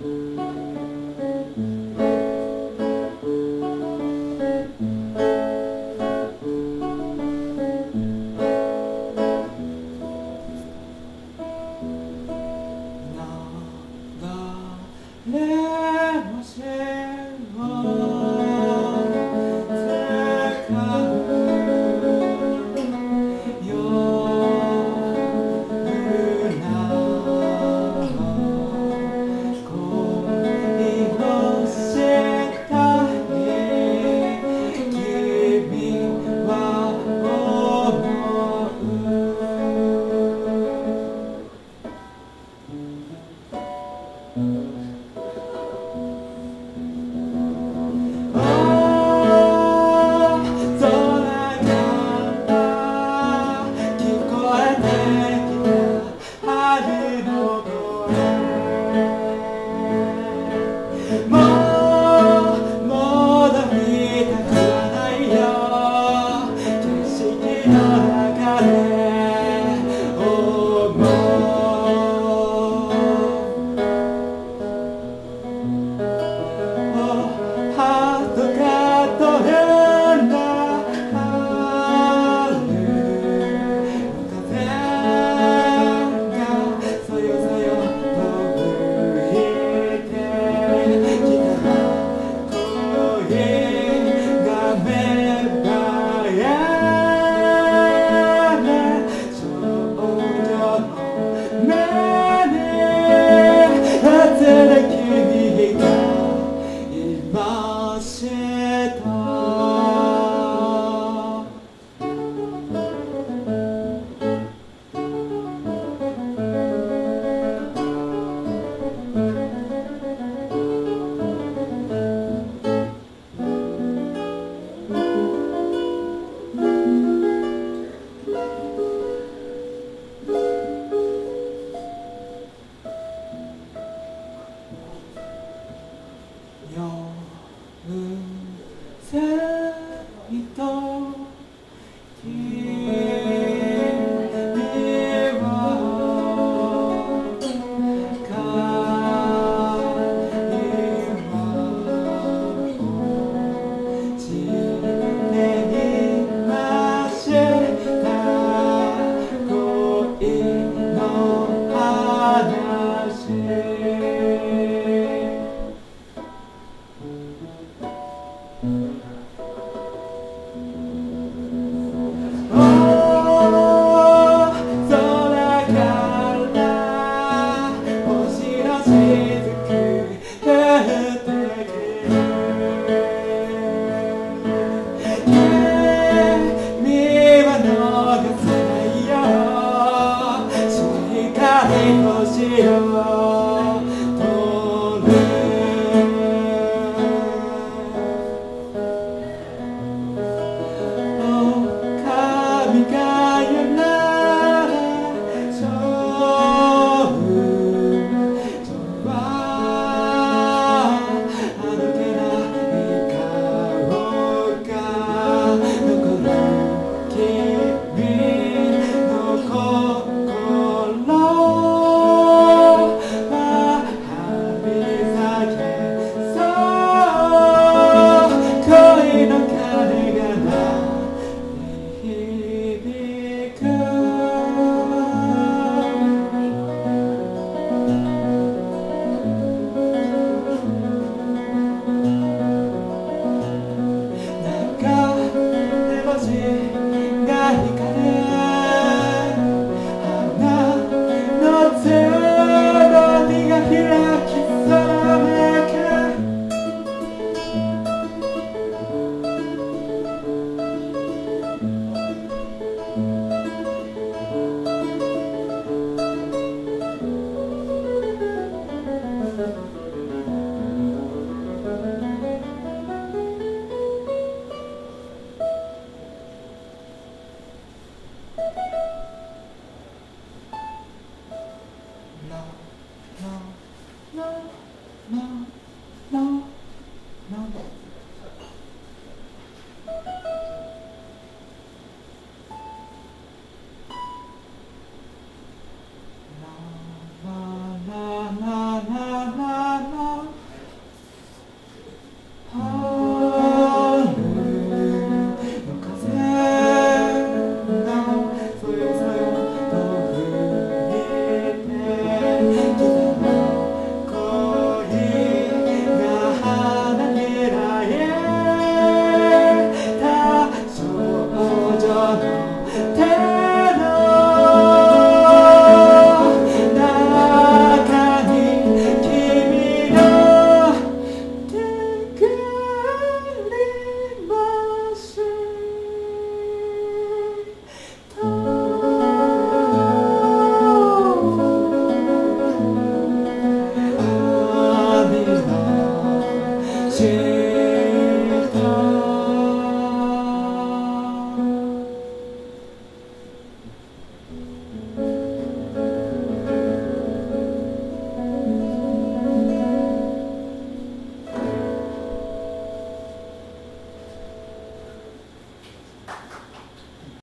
Música るの「うさぎと